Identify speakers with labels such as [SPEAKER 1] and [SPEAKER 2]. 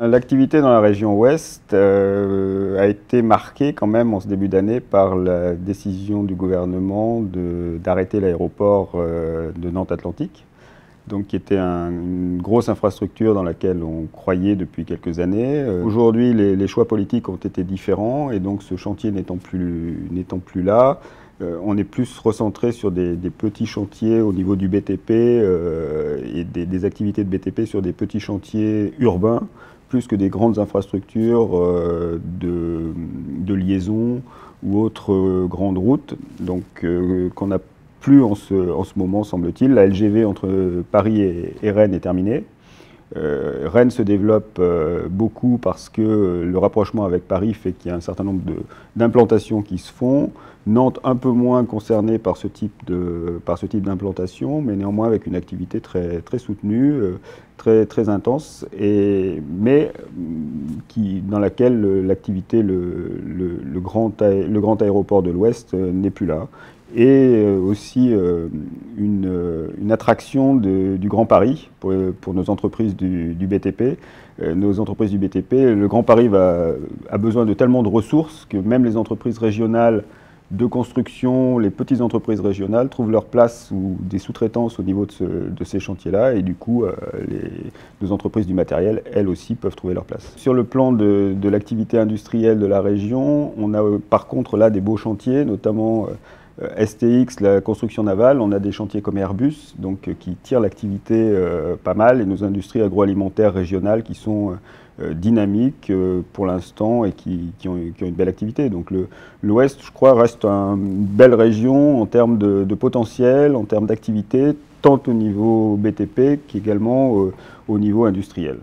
[SPEAKER 1] L'activité dans la région ouest euh, a été marquée quand même en ce début d'année par la décision du gouvernement d'arrêter l'aéroport euh, de Nantes-Atlantique, donc qui était une grosse infrastructure dans laquelle on croyait depuis quelques années. Euh, aujourd'hui, les, choix politiques ont été différents et donc ce chantier n'étant plus, plus là, on est plus recentré sur des, petits chantiers au niveau du BTP et des, activités de BTP sur des petits chantiers urbains plus que des grandes infrastructures euh, de, liaison ou autres euh, grandes routes, donc euh, qu'on n'a plus en ce, en ce moment, semble-t-il. La LGV entre Paris et, Rennes est terminée. Rennes se développe beaucoup parce que le rapprochement avec Paris fait qu'il y a un certain nombre d'implantations qui se font. Nantes un peu moins concernée par ce type d'implantation, mais néanmoins avec une activité très soutenue, euh, très très intense, et mais qui dans laquelle l'activité grand le grand aéroport de l'Ouest euh, n'est plus là, et euh, aussi une, une, attraction du Grand Paris pour, nos entreprises du, BTP. nos entreprises du BTP, le Grand Paris a besoin de tellement de ressources que même les entreprises régionales de construction, les petites entreprises régionales trouvent leur place ou des sous-traitances au niveau de, ces chantiers-là et du coup, euh, nos entreprises du matériel, elles aussi, peuvent trouver leur place. Sur le plan de, l'activité industrielle de la région, on a euh, par contre là des beaux chantiers, notamment euh, STX, la construction navale, on a des chantiers comme Airbus, donc qui tirent l'activité pas mal, et nos industries agroalimentaires régionales qui sont euh, dynamiques euh, pour l'instant et qui, ont, une belle activité. Donc l'Ouest, je crois, reste une belle région en termes de, potentiel, en termes d'activité, tant au niveau BTP qu'également au niveau industriel.